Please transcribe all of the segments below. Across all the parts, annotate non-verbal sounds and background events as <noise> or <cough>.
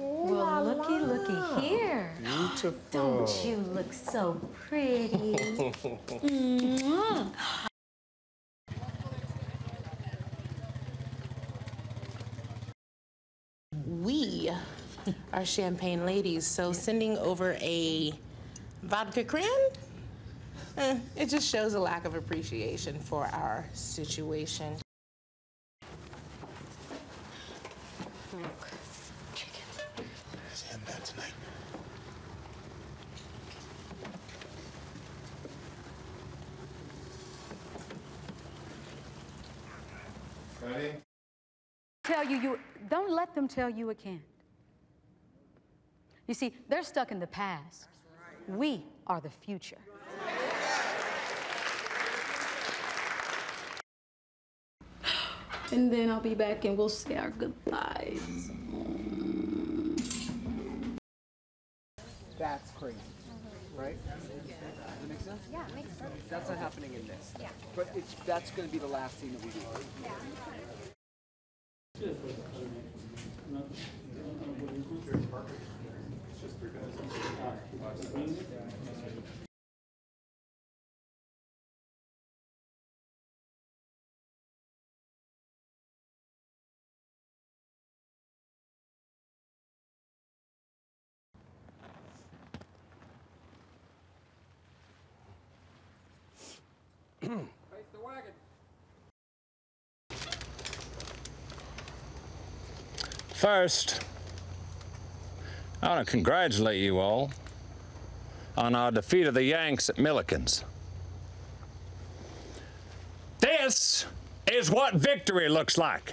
Ooh well, looky, looky here. Beautiful. Don't you look so pretty? <laughs> mm -hmm. We are champagne ladies, so sending over a vodka cran, eh, it just shows a lack of appreciation for our situation. Ready? tell you you don't let them tell you it can't. You see, they're stuck in the past. We are the future. And then I'll be back and we'll say our goodbyes. That's crazy, right? Does that make sense? Yeah, it makes perfect That's not happening in this. Yeah. But it's, that's going to be the last scene that we do. First, I want to congratulate you all on our defeat of the Yanks at Milliken's. This is what victory looks like.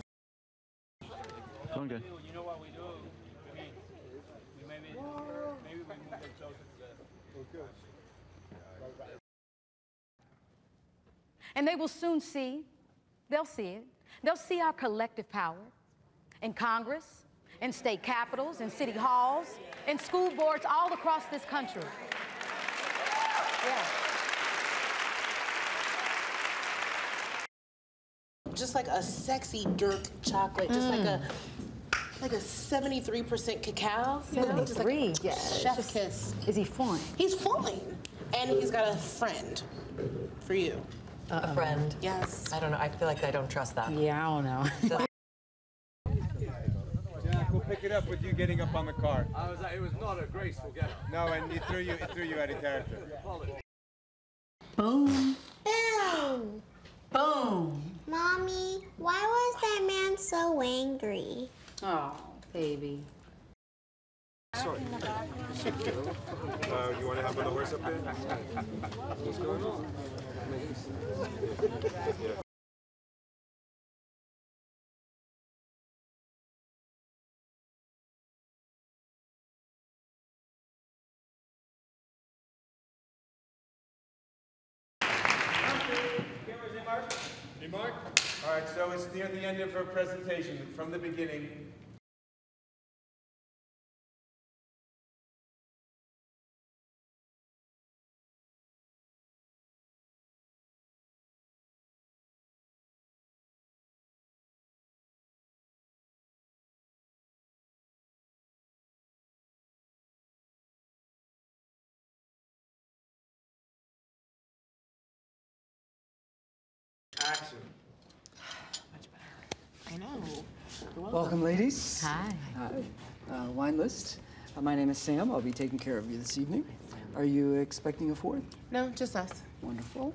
Okay. And they will soon see, they'll see it. They'll see our collective power in Congress, in state capitals, in city halls, in school boards all across this country. Yeah. Just like a sexy Dirk chocolate, just like a mm. Like a 73% cacao. you know, just like a 73, yeah, Chef just- kiss. Is he fine? He's fine. And he's got a friend for you. A friend. Yes. I don't know. I feel like I don't trust that. Yeah, I don't know. <laughs> Jack, we'll pick it up with you getting up on the car. I was, it was not a graceful get No, and it threw you, it threw you out of character. Boom. Ew. Boom. Mommy, why was that man so angry? Oh, baby. Uh, you want to have the horse up there? <laughs> What's going on? Hey, All right, so it's near the end of her presentation. From the beginning, action. I know. Welcome, ladies. Hi. Hi. Uh, wine list. Uh, my name is Sam. I'll be taking care of you this evening. Are you expecting a fourth? No, just us. Wonderful.